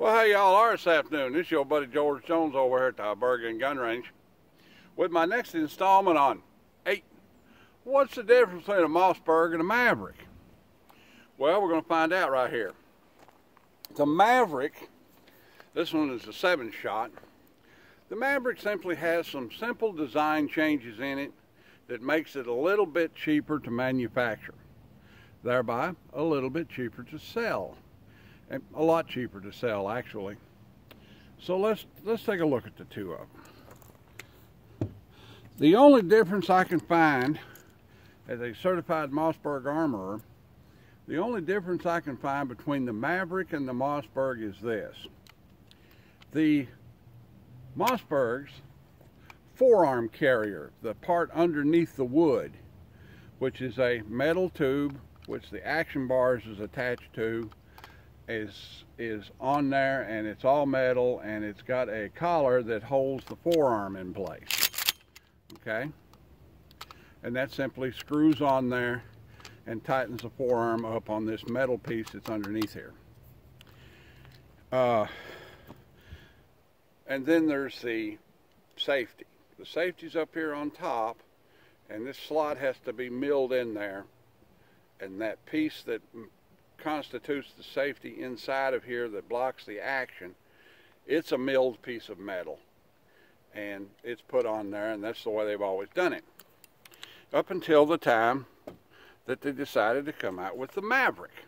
Well, how y'all are this afternoon? This is your buddy George Jones over here at the Bergen Gun Range with my next installment on 8. What's the difference between a Mossberg and a Maverick? Well, we're going to find out right here. The Maverick, this one is a 7-shot. The Maverick simply has some simple design changes in it that makes it a little bit cheaper to manufacture, thereby a little bit cheaper to sell a lot cheaper to sell actually. So let's let's take a look at the two of them. The only difference I can find as a certified Mossberg armorer, the only difference I can find between the Maverick and the Mossberg is this. The Mossberg's forearm carrier, the part underneath the wood, which is a metal tube which the action bars is attached to is is on there and it's all metal and it's got a collar that holds the forearm in place okay? And that simply screws on there and tightens the forearm up on this metal piece that's underneath here. Uh, and then there's the safety. The safety's up here on top and this slot has to be milled in there and that piece that constitutes the safety inside of here that blocks the action, it's a milled piece of metal. And it's put on there, and that's the way they've always done it. Up until the time that they decided to come out with the Maverick.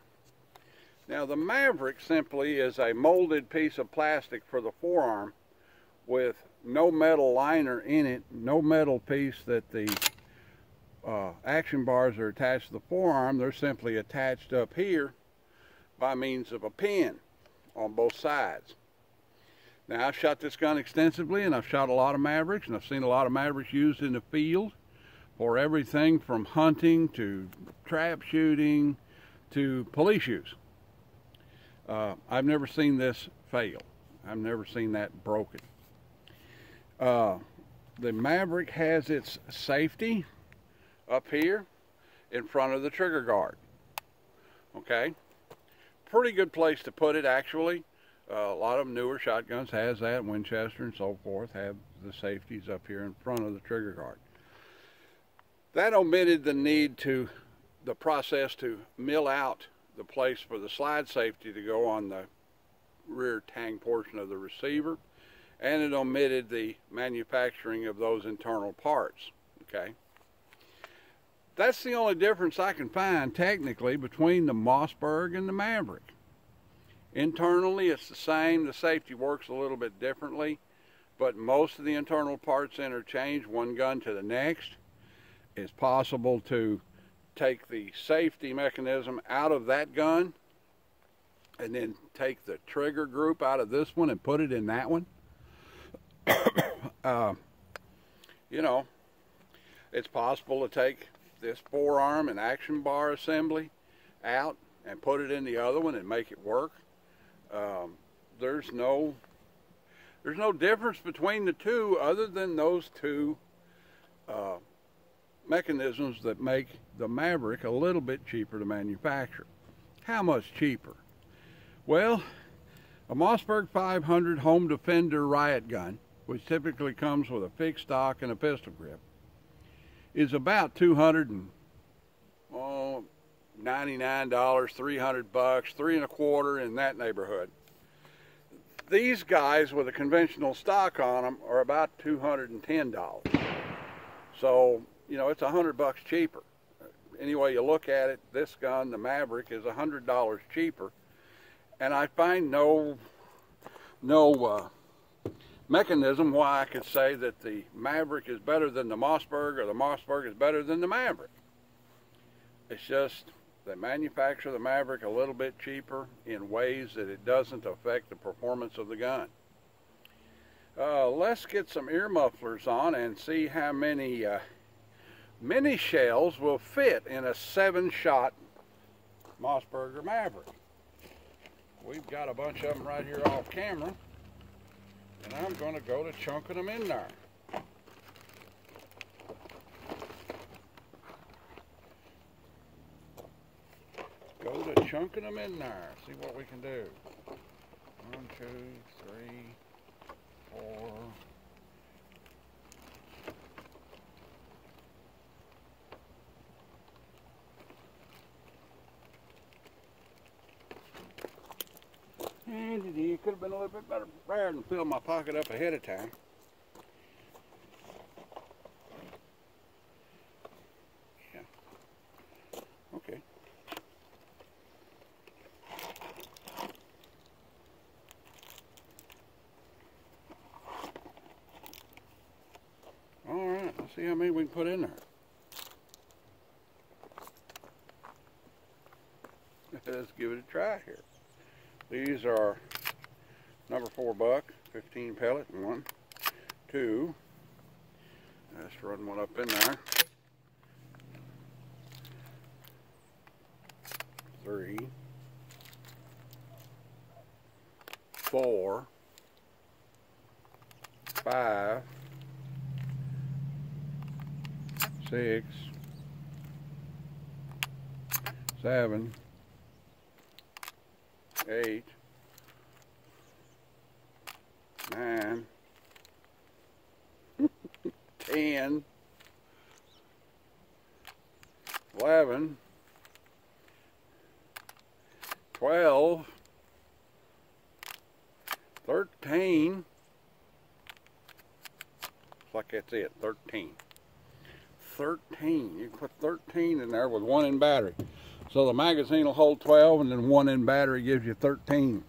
Now the Maverick simply is a molded piece of plastic for the forearm with no metal liner in it, no metal piece that the uh, action bars are attached to the forearm. They're simply attached up here by means of a pin on both sides. Now I've shot this gun extensively and I've shot a lot of Mavericks and I've seen a lot of Mavericks used in the field for everything from hunting to trap shooting to police use. Uh, I've never seen this fail. I've never seen that broken. Uh, the Maverick has its safety up here in front of the trigger guard. Okay, pretty good place to put it actually. Uh, a lot of newer shotguns has that, Winchester and so forth, have the safeties up here in front of the trigger guard. That omitted the need to, the process to mill out the place for the slide safety to go on the rear tang portion of the receiver, and it omitted the manufacturing of those internal parts, okay? That's the only difference I can find technically between the Mossberg and the Maverick. Internally, it's the same. The safety works a little bit differently, but most of the internal parts interchange one gun to the next. It's possible to take the safety mechanism out of that gun and then take the trigger group out of this one and put it in that one. uh, you know, it's possible to take this forearm and action bar assembly out and put it in the other one and make it work. Um, there's no there's no difference between the two other than those two uh, mechanisms that make the Maverick a little bit cheaper to manufacture. How much cheaper? Well, a Mossberg 500 Home Defender riot gun, which typically comes with a fixed stock and a pistol grip, is about 200 and oh, $99, 300 bucks, three and a quarter in that neighborhood. These guys with a conventional stock on them are about $210. So, you know, it's a 100 bucks cheaper. Any way you look at it, this gun, the Maverick, is a $100 cheaper. And I find no, no uh, mechanism why I could say that the Maverick is better than the Mossberg or the Mossberg is better than the Maverick. It's just they manufacture the Maverick a little bit cheaper in ways that it doesn't affect the performance of the gun. Uh, let's get some ear mufflers on and see how many uh, mini shells will fit in a seven shot Mossberger Maverick. We've got a bunch of them right here off camera and I'm going to go to chunking them in there. Go to chunking them in there. See what we can do. One two, three, four. And it could have been a little bit better prepared and filled my pocket up ahead of time. Yeah. Okay. All right, let's see how many we can put in there. Let's give it a try here. These are number four buck, 15 pellet, one, two. Let's run one up in there. Three, four, five, six, seven, eight, nine, ten, eleven, twelve, thirteen. Looks like that's it, thirteen. 13. You put 13 in there with one in battery. So the magazine will hold 12 and then one in battery gives you 13.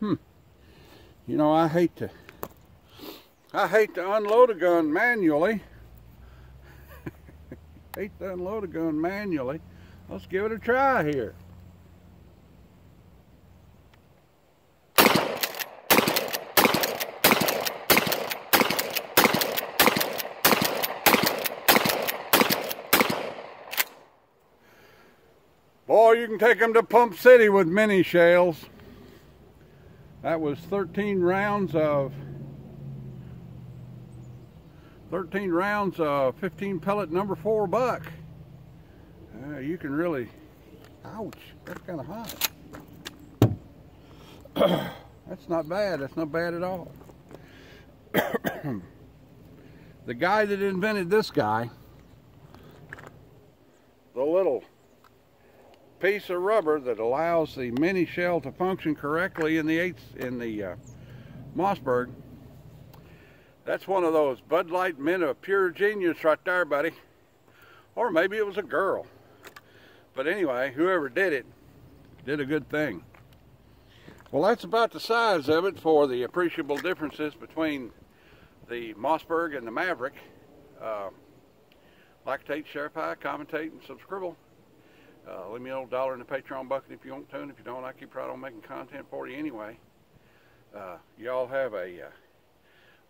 Hmm. You know, I hate to I hate to unload a gun manually. hate to unload a gun manually. Let's give it a try here. Boy, you can take them to Pump City with mini shells. That was 13 rounds of 13 rounds of 15 pellet number four buck. Uh, you can really, ouch, that's kind of hot. that's not bad, that's not bad at all. the guy that invented this guy, the little piece of rubber that allows the mini shell to function correctly in the eighth, in the uh, Mossberg. That's one of those Bud Light men of pure genius right there, buddy. Or maybe it was a girl. But anyway, whoever did it did a good thing. Well, that's about the size of it for the appreciable differences between the Mossberg and the Maverick. Uh, like, take, share, pie, commentate, and subscribe. Uh, leave me a little dollar in the Patreon bucket if you want to, and if you don't, I keep right on making content for you anyway. Uh, y'all have a uh,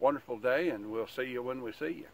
wonderful day, and we'll see you when we see you.